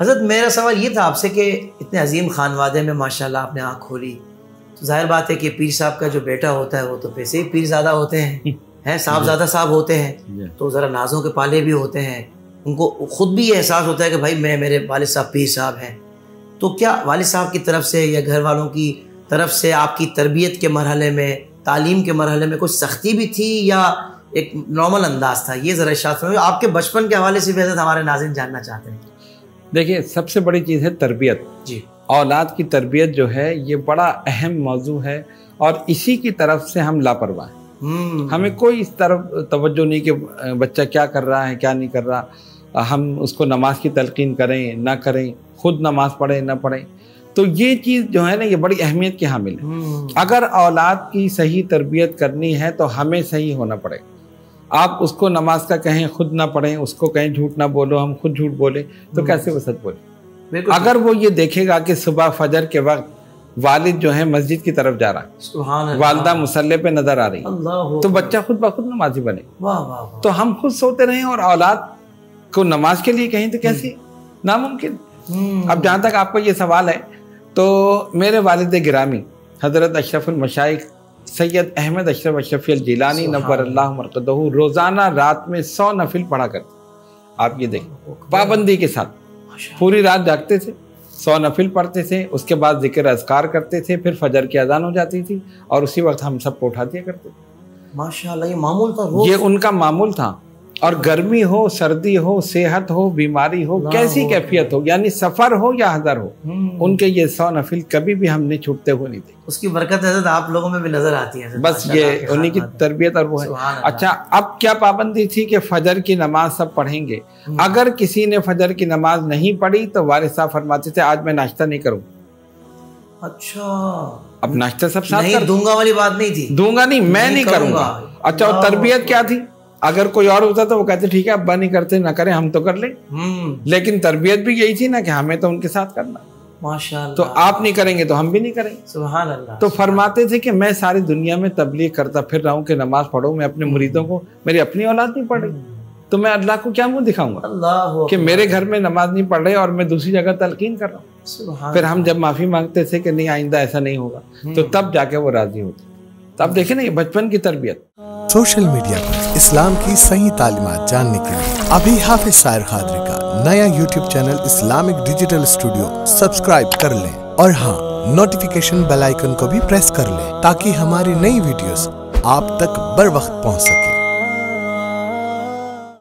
हज़रत मेरा सवाल ये था आपसे कि इतने अजीम खानवादे में माशाल्लाह आपने आँख खोली। तो ज़ाहिर बात है कि पीर साहब का जो बेटा होता है वो तो वैसे ही पीर ज़्यादा होते हैं। हैं साहबजादा साहब होते हैं। तो ज़रा नाजों के पाले भी होते हैं। उनको खुद भी ये एहसास होता है कि भाई मैं मेरे वालिद साहब पीर साहब हैं। तो क्या वालिद साहब की तरफ़ से या घर वालों की तरफ़ से आपकी तरबियत के मरहले में तालीम के मरहले में कुछ सख्ती भी थी या एक नॉर्मल अंदाज था? ये ज़रा शास्त्र आपके बचपन के हवाले से भी हज़रत हमारे नाजिन जानना चाहते हैं। देखिए सबसे बड़ी चीज़ है तरबियत। जी। औलाद की तरबियत जो है ये बड़ा अहम मौजू है और इसी की तरफ़ से हम लापरवाह हैं। हम्म, हमें कोई इस तरफ़ तवज्जो नहीं कि बच्चा क्या कर रहा है क्या नहीं कर रहा। हम उसको नमाज़ की तलकिन करें ना करें खुद नमाज़ पढ़ें ना पढ़ें। तो ये चीज़ जो है ना ये बड़ी अहमियत की हामिल है। हम्म, अगर औलाद की सही तरबियत करनी है तो हमें सही होना पड़ेगा। आप उसको नमाज़ का कहें खुद ना पढ़ें उसको कहें झूठ ना बोलो हम खुद झूठ बोले तो कैसे वो सच बोले अगर वो ये देखेगा कि सुबह फजर के वक्त वालिद जो है मस्जिद की तरफ़ जा रहा है वालदा मुसल्ले पे नज़र आ रही है तो बच्चा खुद ब खुद नमाजी बने। वाह वाह तो हम खुद सोते रहे और औलाद को नमाज़ के लिए कहें तो कैसे? नामुमकिन। हम्म, अब जहाँ तक आपका ये सवाल है तो मेरे वालिद गिरामी हज़रत अशरफुल मशाइख सैयद अहमद अशरफ अशरफी जिलानी नबर अल्लाह। मरकदह रोज़ाना रात में सौ नफिल पढ़ा करते। आप ये देखें पाबंदी के साथ। पूरी रात जागते थे सौ नफिल पढ़ते थे उसके बाद ज़िक्र अजकार करते थे फिर फजर की अजान हो जाती थी और उसी वक्त हम सबको उठा दिया करते थे। माशा ये मामूल था ये उनका मामूल था। और गर्मी हो सर्दी हो सेहत हो बीमारी हो कैसी कैफियत हो यानी सफ़र हो या हजर हो हम्म, उनके ये सौ नफिल कभी भी हमने छूटते हुए नहीं देखे। उसकी बरकत हज़रत आप लोगों में भी नज़र आती है बस ये उन्हीं की तरबियत और वो है। अच्छा अब क्या पाबंदी थी कि फजर की नमाज़ सब पढ़ेंगे? हम्म। अगर किसी ने फजर की नमाज़ नहीं पढ़ी तो वारिस साहब फरमाते थे आज मैं नाश्ता नहीं करूँ। अच्छा। अब नाश्ता सब साथ नहीं दूँगा वाली बात नहीं थी। दूँगा नहीं मैं नहीं करूँगा। अच्छा और तरबियत क्या थी? अगर कोई और होता तो वो कहते ठीक है अब्बा नहीं करते ना करें हम तो कर ले। हम्म। लेकिन तरबियत भी यही थी ना कि हमें तो उनके साथ करना। माशाल्लाह। तो आप नहीं करेंगे तो हम भी नहीं करेंगे। सुभान अल्लाह तो फरमाते थे कि मैं सारी दुनिया में तबलीग करता फिर रहा हूँ कि नमाज़ पढ़ो मैं अपने मुरीदों को मेरी अपनी औलाद नहीं पढ़ रही। तो मैं अल्लाह को क्या मुँह दिखाऊँगा? अल्लाह कि मेरे घर में नमाज़ नहीं पढ़ रहे और मैं दूसरी जगह तलकीन कर रहा हूँ। फिर हम जब माफ़ी मांगते थे कि नहीं आइंदा ऐसा नहीं होगा तो तब जाके वो राज़ी होते। तो अब देखे ना ये बचपन की तरबियत। सोशल मीडिया पर इस्लाम की सही तालीमत जानने के लिए अभी हाफिज सायर खादरी का नया YouTube channel Islamic digital studio subscribe कर लें। और हाँ नोटिफिकेशन बेल आइकन को भी प्रेस कर लें ताकि हमारी नई वीडियोस आप तक बर वक्त पहुँच सके।